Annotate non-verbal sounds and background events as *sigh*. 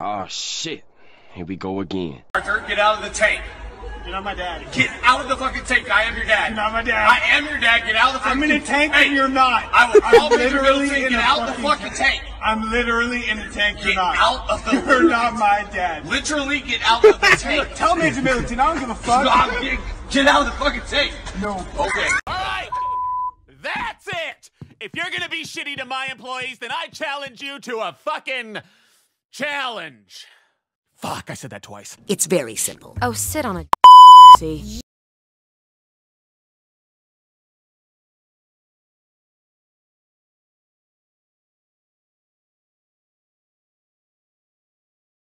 Oh shit. Here we go again. Arthur, get out of the tank. You're not my dad. Get out of the fucking tank. I am your dad. You're not my dad. I am your dad. Get out of the fucking I'm in a tank Hey, and you're not. I will I'm literally in Get a out the fucking fucking tank. I'm literally in a tank. You're Get not. out of the *laughs* You're not my dad. Literally get out of the *laughs* tank. Tell Major Middleton. I don't give a fuck. Stop. Get, get out of the fucking tank. No. Okay. All right, that's it. If you're gonna be shitty to my employees, then I challenge you to a fucking challenge. Fuck, I said that twice. It's very simple. Oh, sit on a. See.